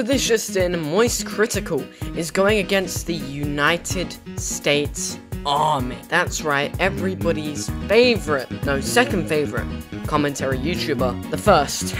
So this just in, Moist Critical is going against the United States Army. That's right, everybody's favorite, no, second favorite commentary YouTuber. The first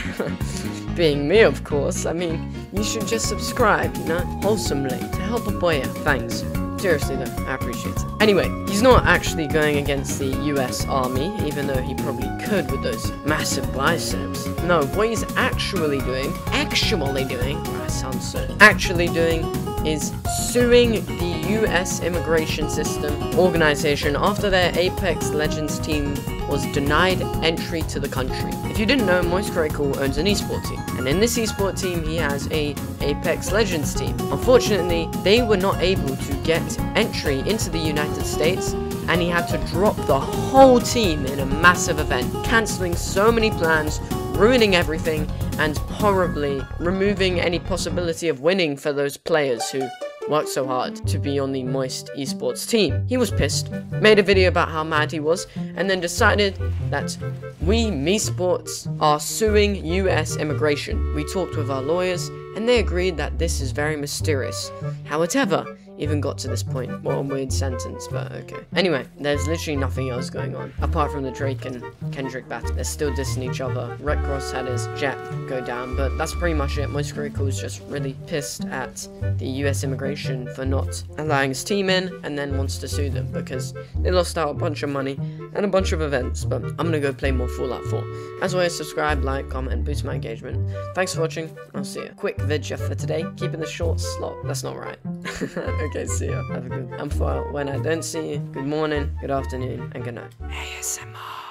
being me, of course. I mean, you should just subscribe, you know, wholesomely to help a boy out. Thanks. Seriously though, I appreciate it. Anyway, he's not actually going against the US Army, even though he probably could with those massive biceps. No, what he's actually doing, actually doing, that sounds so, actually doing is suing the US immigration system organization after their Apex Legends team was denied entry to the country. If you didn't know, Moist Critical owns an esports team, and in this esports team, he has a Apex Legends team. Unfortunately, they were not able to get entry into the United States and he had to drop the whole team in a massive event, cancelling so many plans, ruining everything, and horribly removing any possibility of winning for those players who worked so hard to be on the Moist Esports team. He was pissed, made a video about how mad he was, and then decided that we, Me Sports, are suing US immigration. We talked with our lawyers, and they agreed that this is very mysterious. However, even got to this point. What a weird sentence, but okay. Anyway, there's literally nothing else going on, apart from the Drake and Kendrick battle. They're still dissing each other. Red Cross had his jet go down, but that's pretty much it. Moist Critical is just really pissed at the US immigration for not allowing his team in, and then wants to sue them, because they lost out a bunch of money and a bunch of events, but I'm gonna go play more Fallout 4. As always, subscribe, like, comment, boost my engagement. Thanks for watching, I'll see you. Quick video for today, keeping the short slot. That's not right. okay, see ya. Have a good. I'm for when I don't see you, good morning, good afternoon, and good night. ASMR.